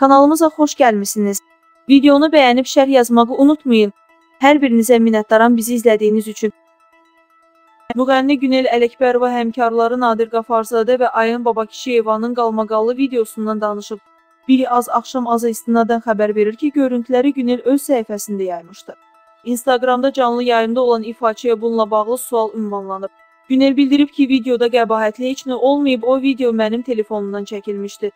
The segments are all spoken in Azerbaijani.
Kanalımıza xoş gəlmisiniz. Videonu bəyənib şərh yazmağı unutmayın. Hər birinizə minnətdaram bizi izlədiyiniz üçün. Müğənni Günel Ələkbərova həmkarları Nadir Qafarzadə və Ayın Babakişiyevanın qalmaqallı videosundan danışıb. Biri az axşam azı istinadən xəbər verir ki, görüntüləri Günel öz səhifəsində yaymışdı. Instagramda canlı yayımda olan ifaçıya bununla bağlı sual ünvanlanıb. Günel bildirib ki, videoda qəbahətli heç nə olmayıb, o video mənim telefonumdan çəkilmişdi.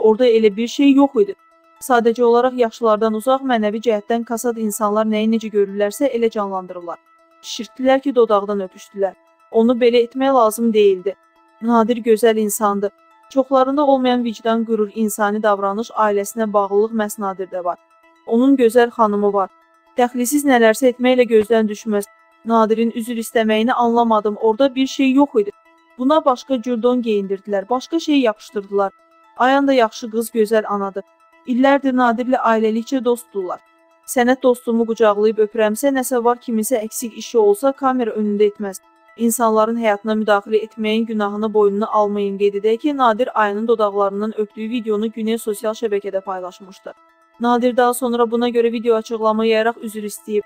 Orada elə bir şey yox idi. Sadəcə olaraq yaşlılardan uzaq, mənəvi cəhətdən kasad insanlar nəyi necə görürlərsə elə canlandırırlar. Şişirtdilər ki, dodaqdan öpüşdülər. Onu belə etmək lazım deyildi. Nadir gözəl insandı. Çoxlarında olmayan vicdan, qürur, insani davranış, ailəsinə bağlılıq məhz Nadirdə var. Onun gözəl xanımı var. Dəxlisiz nələrsə etməklə gözdən düşməz. Nadirin üzr istəməyini anlamadım. Orada bir şey yox idi. Buna başqa cür don geyindirdilər, başqa şey yapışdırdılar. Ayan da yaxşı qız, gözəl anadır. İllərdir Nadirlə ailəlikcə dostdurlar. Sənət dostumu qucaqlayıb öpürəmsə, nəsə var kimisə əksik işi olsa kamera önündə etməz. İnsanların həyatına müdaxilə etməyin günahını boynuna almayın qeyd edək ki, Nadir ayının dodaqlarından öpdüyü videonu Güney sosial şəbəkədə paylaşmışdı. Nadir daha sonra buna görə video açıqlama yayaraq üzr istəyib.